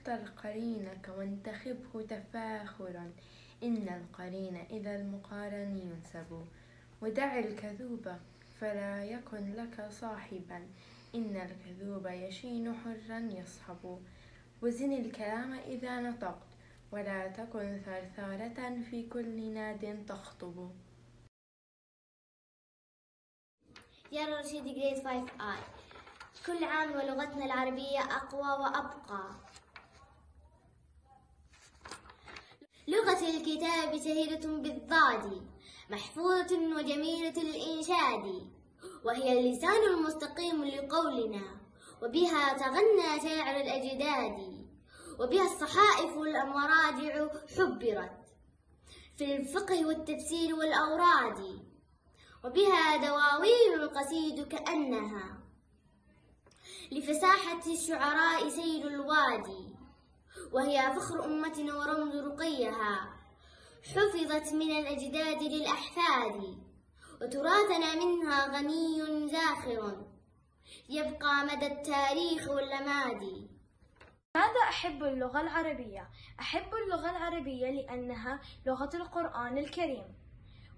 اختر قرينك وانتخبه تفاخرا. إن القرين إذا المقارن ينسب. ودع الكذوب فلا يكن لك صاحبا. إن الكذوب يشين حرا يصحب. وزن الكلام إذا نطقت. ولا تكن ثرثارة في كل ناد تخطب. يا رشيد جريد 5 آي كل عام ولغتنا العربية أقوى وأبقى لغة الكتاب شهيرة بالضاد محفوظة وجميلة الإنشاد وهي اللسان المستقيم لقولنا وبها تغنى شاعر الأجداد وبها الصحائف والمراجع حبرت في الفقه والتفسير والأوراد وبها دواوين القصيد كأنها لفساحة الشعراء سيل الوادي وهي فخر أمتنا ورمز رقيها. حفظت من الأجداد للأحفاد وتراثنا منها غني زاخر. يبقى مدى التاريخ والأمادي ماذا أحب اللغة العربية؟ أحب اللغة العربية لأنها لغة القرآن الكريم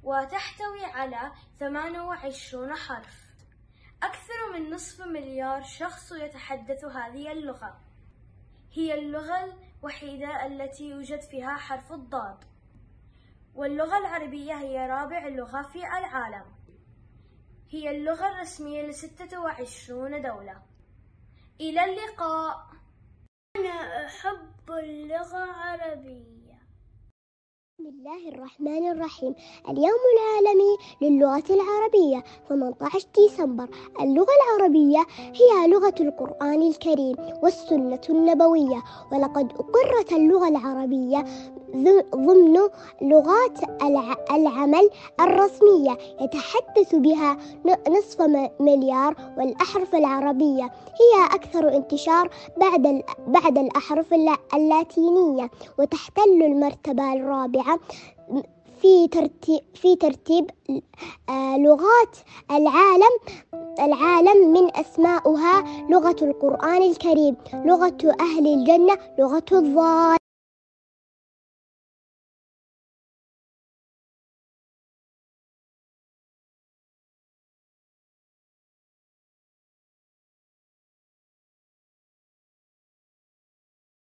وتحتوي على 28 حرف. أكثر من نصف مليار شخص يتحدث هذه اللغة. هي اللغة الوحيدة التي يوجد فيها حرف الضاد. واللغة العربية هي رابع لغة في العالم. هي اللغة الرسمية لستة وعشرون دولة. إلى اللقاء. أنا أحب اللغة العربية. بسم الله الرحمن الرحيم. اليوم العالمي للغة العربية 18 ديسمبر. اللغة العربية هي لغة القرآن الكريم والسنة النبوية. ولقد أقرت اللغة العربية ضمن لغات العمل الرسمية. يتحدث بها نصف مليار والأحرف العربية. هي أكثر انتشار بعد بعد الأحرف اللاتينية. وتحتل المرتبة الرابعة في ترتيب في ترتيب آه، لغات العالم العالم من أسماؤها لغة القرآن الكريم لغة أهل الجنة لغة الضال